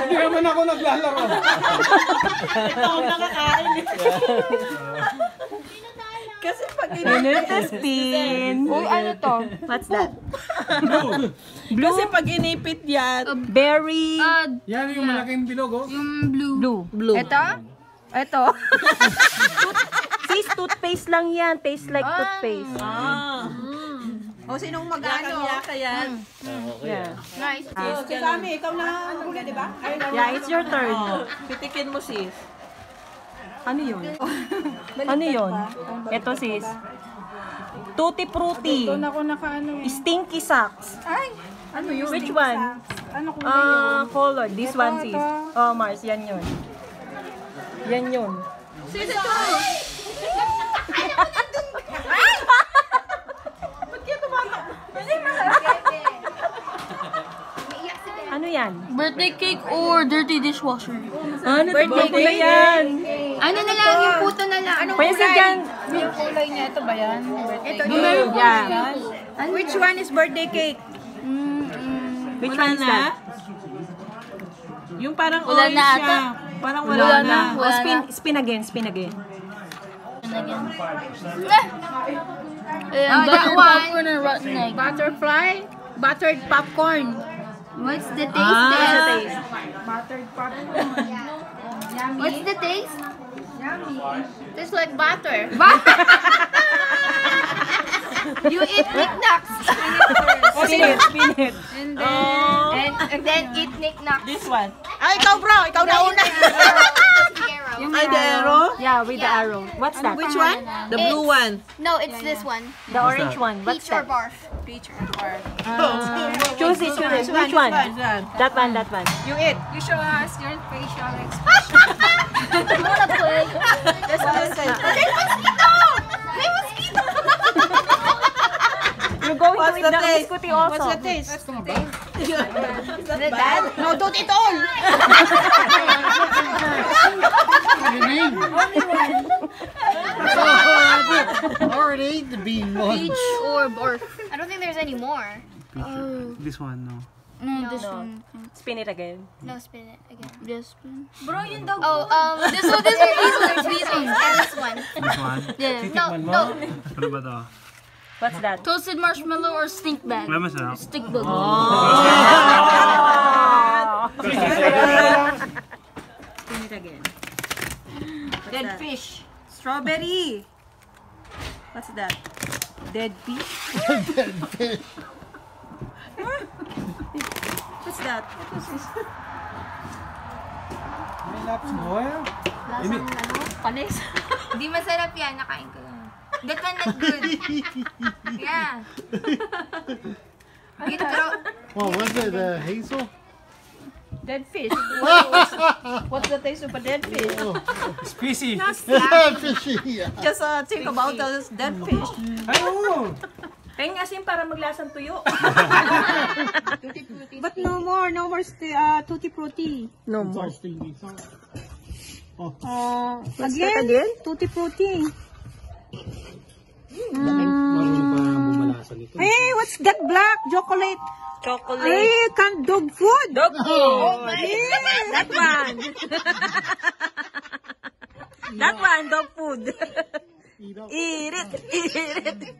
Hindi naman ako naglalaro. Ito ang nakakain. Kasi pag Spin. Uy, ano to? What's that? Kasi pag inipit yan, Berry. Uh, Yan yung malaking bilog, oh. yung blue. Blue. blue. Ito? Ito? Sis, toothpaste lang yan. Tastes like toothpaste. Ah. O, sinong mag-ano? Yaka yan. Yeah. Nice. Oh, si Kami, ikaw na huli, di ba? Yeah, it's your turn. Oh, pitikin mo sis. Ano yun? Ano yun? Ito sis. Tutti Frutti. Doon ako nakaano eh. Stinky socks. Ay! Ano yun? Which one? Ano ko Ah, color. This Ito, one sis. ito. Oh, Mars. Yan yun. Yan yun. Sis, ito! Ano yan? Birthday cake or dirty dishwasher? Ano birthday ko na yan? Ano na lang, yung puto na lang. Anong Pwede dyan. Yung kulay niya, ito ba yan? Ito, Yeah. Which one is birthday cake? Which Wala one is na? that? Yung parang Wala orange na siya. ata. Parang wala, Wala na. na. Oh, spin, spin again, spin again. Ayan, that one. or rotten egg? Butterfly? Buttered popcorn. What's the taste? Ah. What's the taste? Buttered popcorn. What's the taste? Tastes like butter. You eat knickknacks. Spin it, spin it. And then, and, and then eat knickknacks. This one. Ay, ikaw bro, ikaw na Yeah, with the arrow. What's that? Which one? The blue one. No, it's this one. The orange one. What's Peach or that? barf? Peach or barf. Choose it, choose it. Which one? This one. That one, that one. You eat. You show us your facial expression. That's the the taste? biscuity also. What's the taste? Is that bad? No, don't eat all. Already ate the bean one. Peach or barf? I don't think there's any more. This one, no. No, this No. one. Spin it again. No, spin it again. This one. Oh, um, this one, this one, these ones, these ones, and this one. This one? Yeah. No, no. Ano ba to? What's that? Toasted marshmallow or stink bag? Wala masarap. Stick bag. Spin it again. Dead fish. Strawberry. What's that? Dead fish? Dead fish. What's that? What is this? May laps mo, eh. Lasang ano? Panis. Hindi masarap yan. Nakain ko lang. That one not good. Yeah. Eat raw. Well, was it uh, hazel? Dead fish. What's, what's the taste of a dead fish? Species. Fishy. Yeah. Just uh, think about those dead fish. Ay, oo. Peng asin para maglasang tuyo. But no more, no more sti- uh, tutti frutti. No more. Uh, What's that again? tutti frutti. Ito. Hey, what's that black chocolate? Chocolate. Hey, can dog food. Dog food. Yeah. That one. that one, dog food. Eat it. Eat it.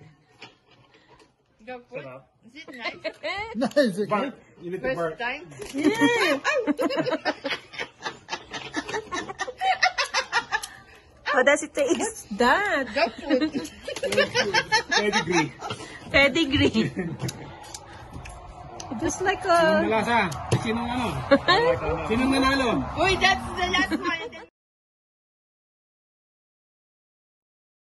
Nice. Okay. You need to bark. How does it taste? That. Pedigree. Pedigree. Just like Sinong a... malasa? Sinong ano? Sinong nanalo? Uy, that's the last one.